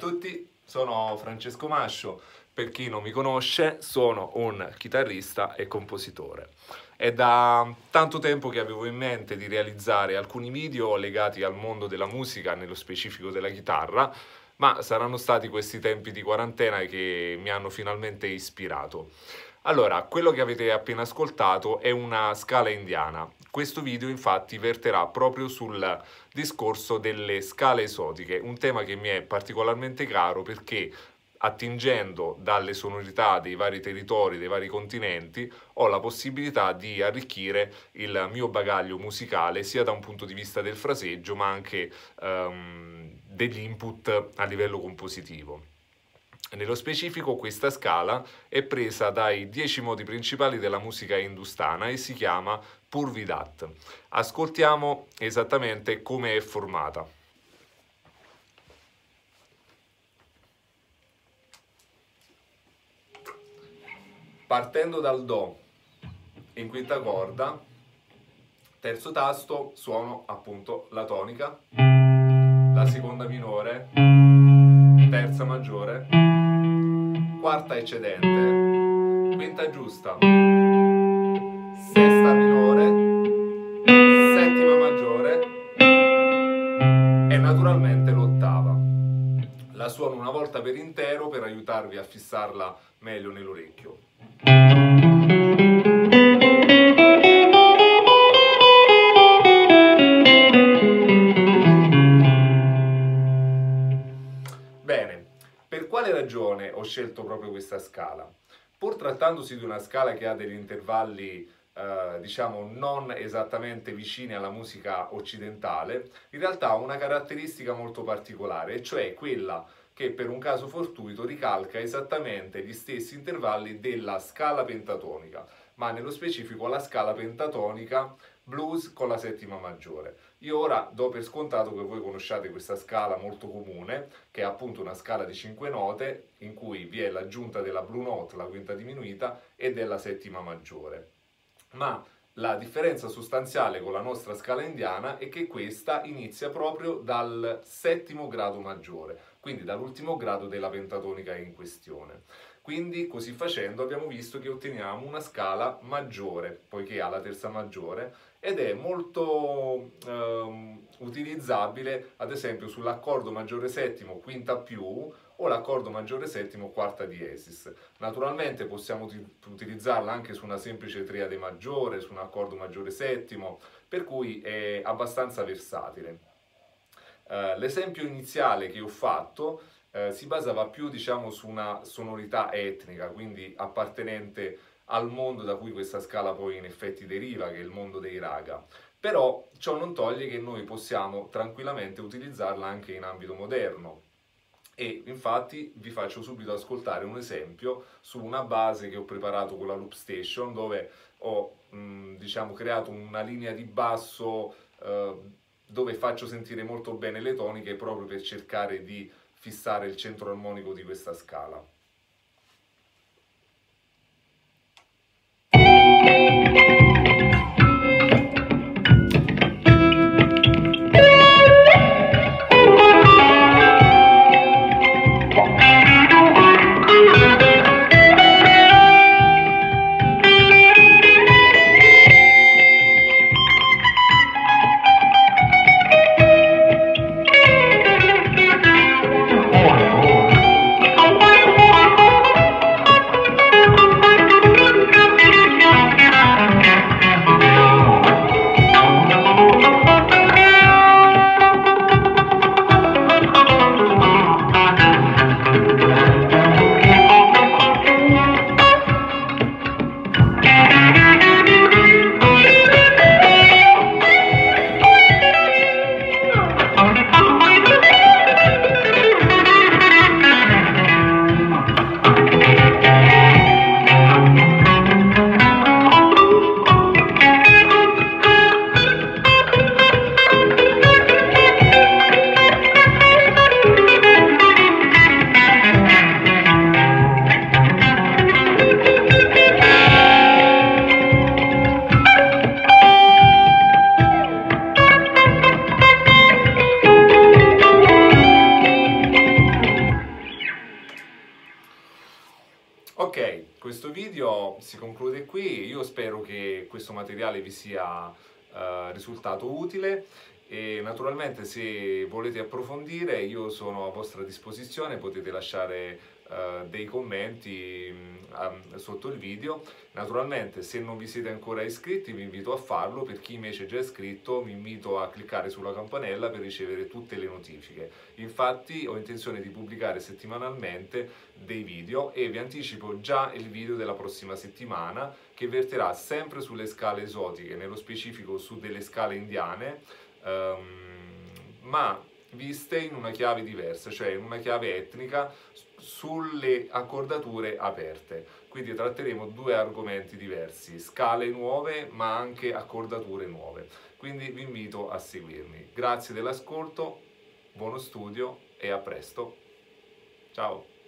Tutti, sono Francesco Mascio. Per chi non mi conosce, sono un chitarrista e compositore. È da tanto tempo che avevo in mente di realizzare alcuni video legati al mondo della musica, nello specifico della chitarra, ma saranno stati questi tempi di quarantena che mi hanno finalmente ispirato. Allora, quello che avete appena ascoltato è una scala indiana. Questo video infatti verterà proprio sul discorso delle scale esotiche, un tema che mi è particolarmente caro perché attingendo dalle sonorità dei vari territori, dei vari continenti, ho la possibilità di arricchire il mio bagaglio musicale sia da un punto di vista del fraseggio ma anche um, degli input a livello compositivo. Nello specifico questa scala è presa dai dieci modi principali della musica industana e si chiama Purvidat. Ascoltiamo esattamente come è formata. Partendo dal Do in quinta corda, terzo tasto suono appunto la tonica, la seconda minore, terza maggiore, quarta eccedente, quinta giusta, sesta minore, settima maggiore e naturalmente l'ottava. La suono una volta per intero per aiutarvi a fissarla meglio nell'orecchio. Ragione ho scelto proprio questa scala? Pur trattandosi di una scala che ha degli intervalli eh, diciamo non esattamente vicini alla musica occidentale, in realtà ha una caratteristica molto particolare, e cioè quella che per un caso fortuito ricalca esattamente gli stessi intervalli della scala pentatonica, ma nello specifico la scala pentatonica blues con la settima maggiore. Io ora do per scontato che voi conosciate questa scala molto comune, che è appunto una scala di 5 note, in cui vi è l'aggiunta della blue note, la quinta diminuita, e della settima maggiore. Ma la differenza sostanziale con la nostra scala indiana è che questa inizia proprio dal settimo grado maggiore, quindi dall'ultimo grado della pentatonica in questione. Quindi così facendo abbiamo visto che otteniamo una scala maggiore, poiché ha la terza maggiore, ed è molto ehm, utilizzabile ad esempio sull'accordo maggiore settimo quinta più o l'accordo maggiore settimo quarta diesis. Naturalmente possiamo utilizzarla anche su una semplice triade maggiore, su un accordo maggiore settimo, per cui è abbastanza versatile. Uh, l'esempio iniziale che ho fatto uh, si basava più diciamo, su una sonorità etnica, quindi appartenente al mondo da cui questa scala poi in effetti deriva, che è il mondo dei raga. Però ciò non toglie che noi possiamo tranquillamente utilizzarla anche in ambito moderno, e infatti vi faccio subito ascoltare un esempio su una base che ho preparato con la Loop Station dove ho mh, diciamo creato una linea di basso eh, dove faccio sentire molto bene le toniche proprio per cercare di fissare il centro armonico di questa scala. Ok, questo video si conclude qui, io spero che questo materiale vi sia eh, risultato utile e naturalmente se volete approfondire io sono a vostra disposizione, potete lasciare uh, dei commenti um, sotto il video. Naturalmente se non vi siete ancora iscritti vi invito a farlo, per chi invece è già iscritto vi invito a cliccare sulla campanella per ricevere tutte le notifiche. Infatti ho intenzione di pubblicare settimanalmente dei video e vi anticipo già il video della prossima settimana che verterà sempre sulle scale esotiche, nello specifico su delle scale indiane um, ma viste in una chiave diversa, cioè in una chiave etnica sulle accordature aperte. Quindi tratteremo due argomenti diversi, scale nuove ma anche accordature nuove. Quindi vi invito a seguirmi. Grazie dell'ascolto, buono studio e a presto. Ciao!